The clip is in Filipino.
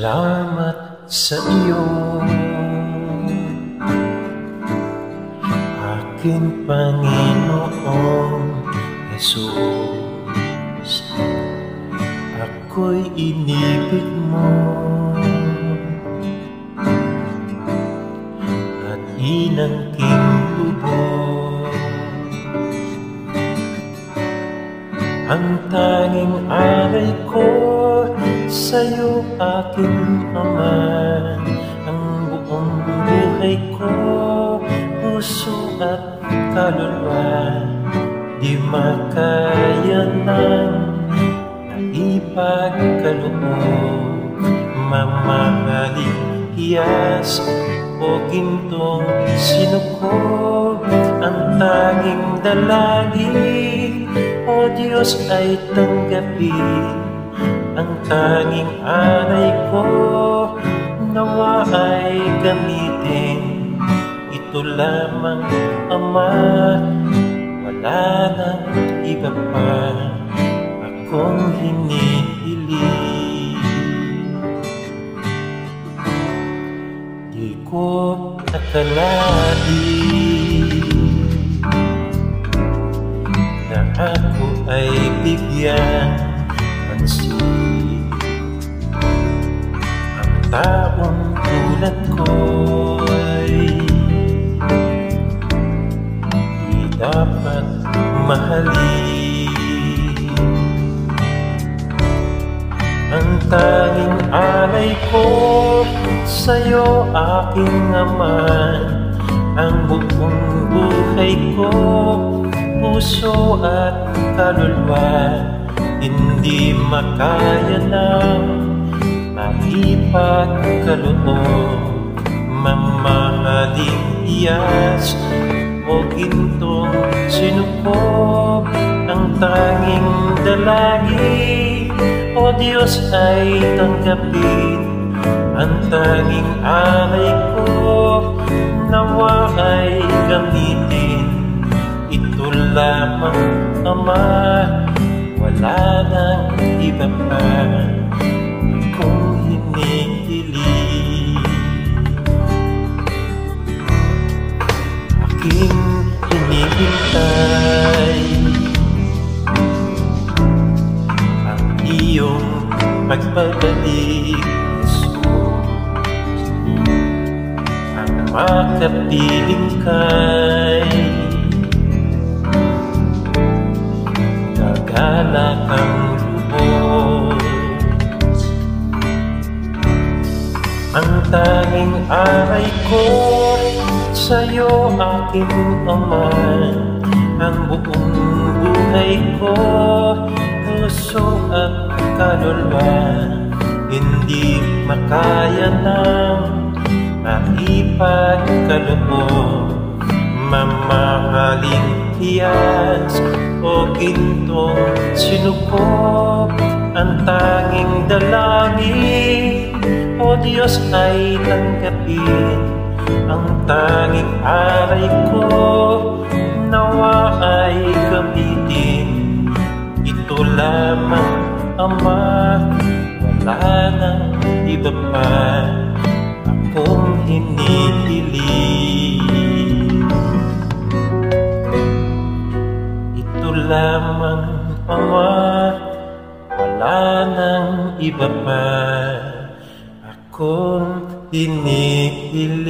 Salamat sa iyo. Aking Panginoong Jesus Ako'y inibig mo inangking lubos Ang tanging alay ko sa'yo aking Ama. Ang buong buhay ko, puso at kaluluwa Di makaya ng naipagkaloob Mamahaling hiyas o gintong sinukob Ang tanging dalangin, O Diyos ay tanggapin ang tanging alay ko. Nawa ay gamitin Ito lamang Ama. Wala nang iba pa Akong hinihiling Di ko akalain Na ako ay bigyan pansin Ang taong tulad ko'y tanging alay ko Sa'yo aking aman Ang buong buhay ko Puso at kaluluwa hindi makaya ng maipagkaloob Mamahaling iyas o gintong sinukob Ang tanging dalangin Diyos ay tanggapin Ang tanging alay ko nawa ay gamitin. Ito lamang Ama wala nang iba pa kung hinihiling. Aking hinihintay iyong pagbabalik Jesus Ang makapiling kay galak ang lubos. Ang tanging aray ko sa'yo aking Ama kaluluwa Hindi makaya ng maipagkaloob. Mamahaling hiyas o gintong sinukob ang tanging dalangin. O Diyos ay tanggapin ang tanging aray ko. Nawa ay gamitin. Ito lamang Ama Wala nang iba pa Akong hinihiling. Lamang Ama Wala nang iba pa Akong hinihiling